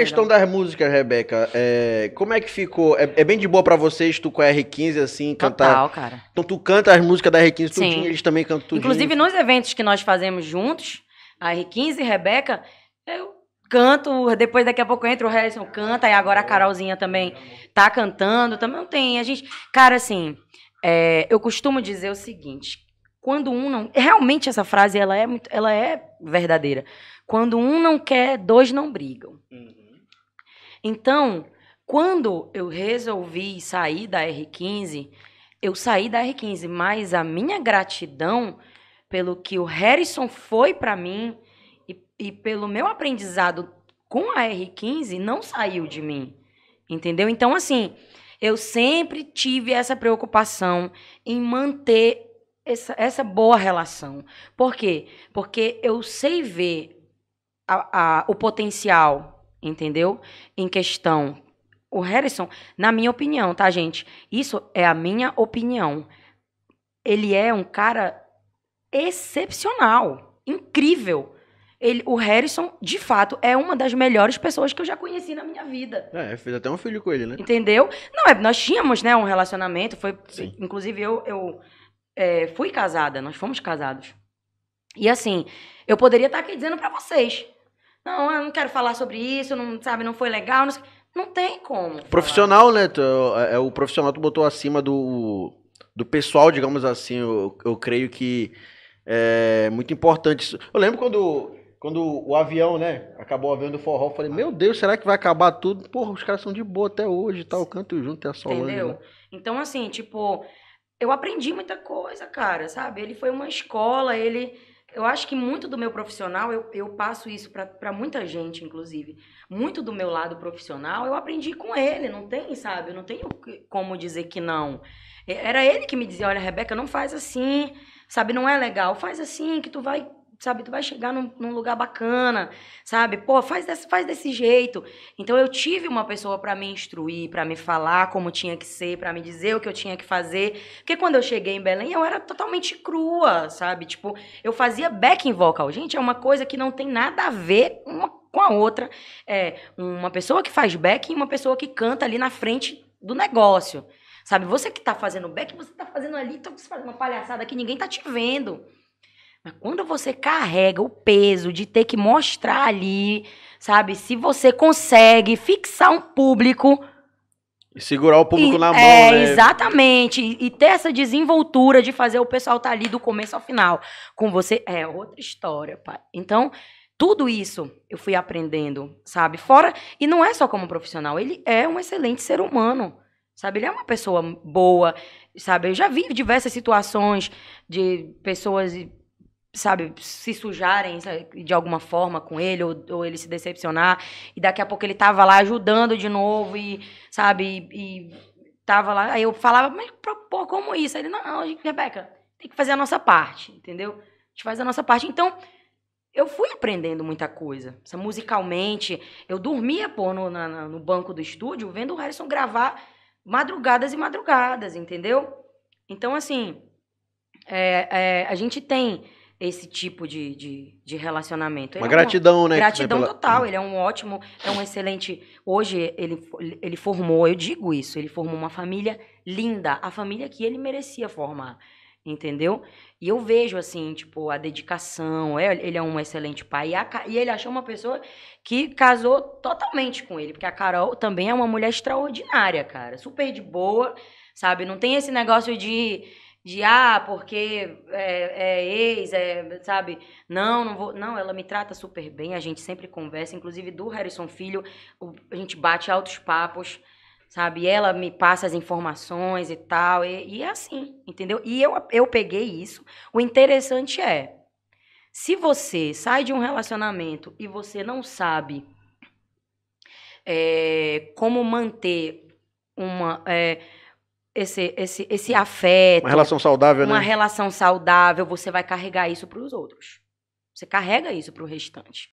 questão das músicas, Rebeca, é, como é que ficou? É, é bem de boa pra vocês, tu com a R15, assim, cantar? Total, cara. Então tu canta as músicas da R15 Sim. tudinho, eles também cantam tudinho? Inclusive, nos eventos que nós fazemos juntos, a R15 e Rebeca, eu canto, depois daqui a pouco entra o Harrison canta, e agora a Carolzinha também tá cantando, também não tem, a gente... Cara, assim, é, eu costumo dizer o seguinte, quando um não... Realmente essa frase, ela é, muito, ela é verdadeira. Quando um não quer, dois não brigam. Uhum. Então, quando eu resolvi sair da R15, eu saí da R15, mas a minha gratidão pelo que o Harrison foi para mim e, e pelo meu aprendizado com a R15 não saiu de mim. Entendeu? Então, assim, eu sempre tive essa preocupação em manter essa, essa boa relação. Por quê? Porque eu sei ver a- a- o potencial, entendeu? Em questão. O Harrison, na minha opinião, tá, gente? Isso é a minha opinião. Ele é um cara excepcional, incrível. Ele, o Harrison, de fato, é uma das melhores pessoas que eu já conheci na minha vida. É, fez até um filho com ele, né? Entendeu? Não, é, nós tínhamos, né, um relacionamento, foi, Sim. inclusive eu, eu é, fui casada, nós fomos casados. E assim, eu poderia estar aqui dizendo pra vocês, não, eu não quero falar sobre isso, não, sabe, não foi legal, não, sei- não tem como. falar. Profissional, né? Tu, é, é o profissional tu botou acima do, do pessoal, digamos assim. Eu, eu creio que é muito importante isso. Eu lembro quando, quando o avião, né? Acabou o avião do forró, eu falei, meu Deus, será que vai acabar tudo? Porra, os caras são de boa até hoje tal. Canto junto, tem a Solange. Entendeu? né? Então, assim, tipo, eu aprendi muita coisa, cara, sabe? Ele foi uma escola, ele. Eu acho que muito do meu profissional, eu, eu passo isso pra muita gente, inclusive. Muito do meu lado profissional, eu aprendi com ele, não tem, sabe? Eu não tenho como dizer que não. E- Era ele que me dizia: olha, Rebeca, não faz assim, sabe? Não é legal, faz assim que tu vai. Sabe, tu vai chegar num, num lugar bacana, sabe? Pô, faz desse, faz desse jeito. Então eu tive uma pessoa para me instruir, para me falar como tinha que ser, para me dizer o que eu tinha que fazer. Porque quando eu cheguei em Belém, eu era totalmente crua, sabe? Tipo, eu fazia backing vocal. Gente, é uma coisa que não tem nada a ver uma com a outra. É uma pessoa que faz backing e uma pessoa que canta ali na frente do negócio. Sabe? Você que tá fazendo back, você tá fazendo ali, tá fazendo uma palhaçada que ninguém tá te vendo. Mas quando você carrega o peso de ter que mostrar ali, sabe? Se você consegue fixar um público. E segurar o público e- na mão, é, né? exatamente. E, e ter essa desenvoltura de fazer o pessoal estar ali do começo ao final. Com você é outra história, pai. Então, tudo isso eu fui aprendendo, sabe? Fora. E não é só como profissional, ele é um excelente ser humano. Sabe? Ele é uma pessoa boa, sabe? Eu já vi diversas situações de pessoas sabe, se sujarem sabe, de alguma forma com ele, ou, ou ele se decepcionar, e daqui a pouco ele tava lá ajudando de novo, e, sabe, e, e tava lá, aí eu falava, mas pô, como isso? Aí ele, não, gente, Rebeca, tem que fazer a nossa parte, entendeu? A gente faz a nossa parte. Então, eu fui aprendendo muita coisa, musicalmente, eu dormia, pô, no, na- no banco do estúdio, vendo o Harrison gravar madrugadas e madrugadas, entendeu? Então, assim, é, é, a gente tem esse tipo de, de, de relacionamento. Uma Ele é uma- gratidão, né? Gratidão né, pela- total. Ele é um ótimo, é um excelente. Hoje ele, ele formou, eu digo isso, ele formou uma família linda, a família que ele merecia formar. Entendeu? E eu vejo, assim, tipo, a dedicação. é- Ele é um excelente pai. E, a e ele achou uma pessoa que casou totalmente com ele. Porque a Carol também é uma mulher extraordinária, cara. Super de boa, sabe? Não tem esse negócio de. De, ah, porque é, é ex, é, sabe? Não, não vou. Não, ela me trata super bem, a gente sempre conversa, inclusive do Harrison Filho, a gente bate altos papos, sabe? Ela me passa as informações e tal, e, e é assim, entendeu? E eu, eu peguei isso. O interessante é, se você sai de um relacionamento e você não sabe é, como manter uma. é, esse, esse, esse afeto, Uma relação saudável, uma né? relação saudável, você vai carregar isso para os outros. Você carrega isso para o restante.